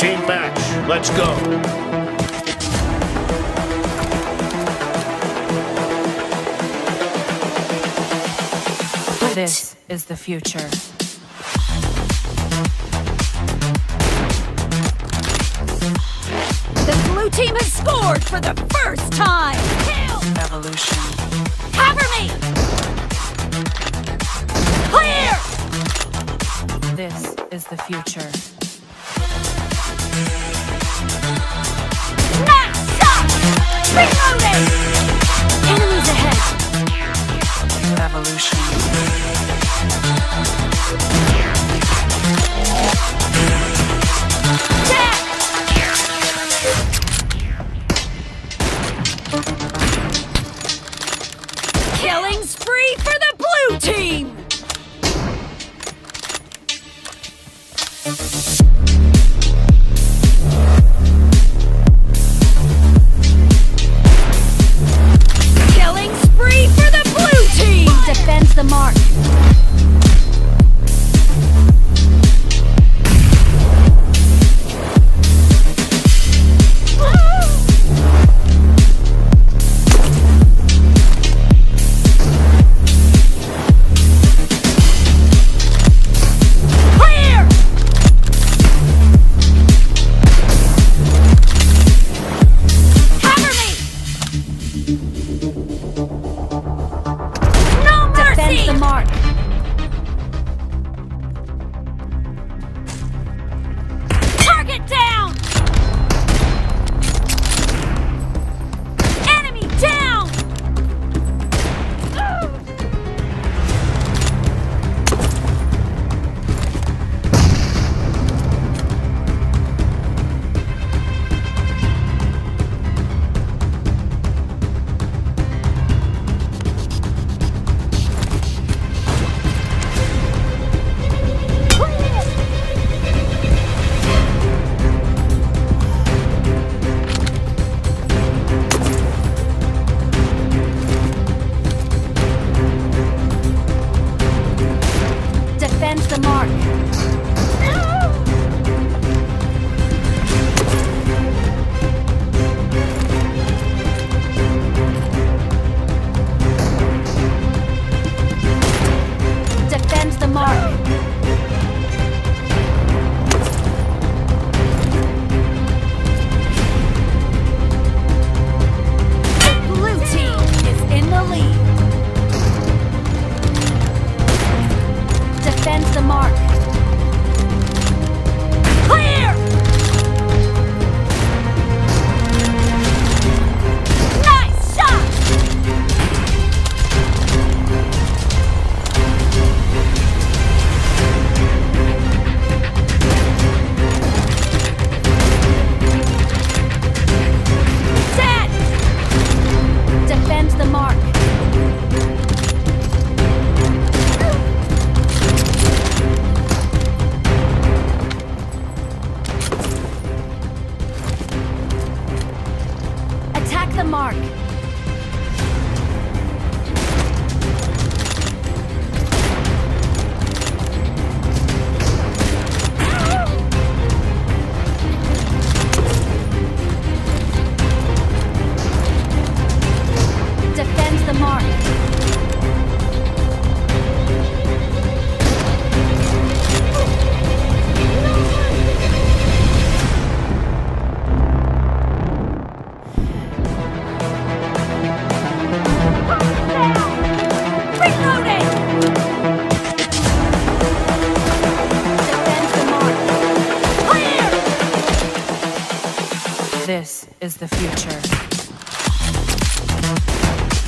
Team match. Let's go. This is the future. The blue team has scored for the first time! Kill! Evolution. Cover me! Clear! This is the future. This is the future.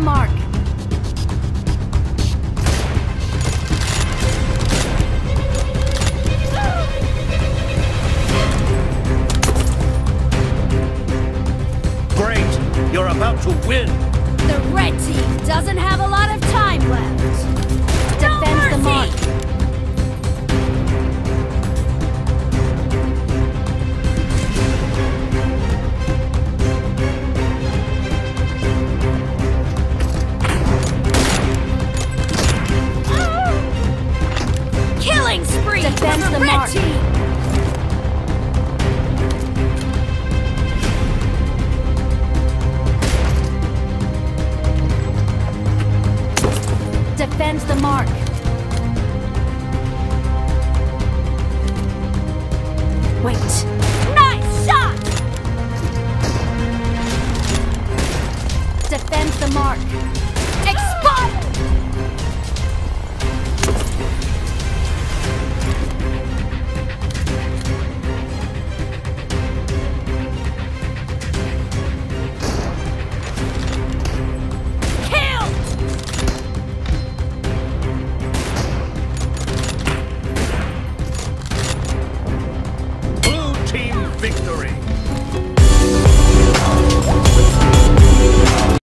Mark. Great! You're about to win! The red team doesn't have a lot of time left. Defend the mark.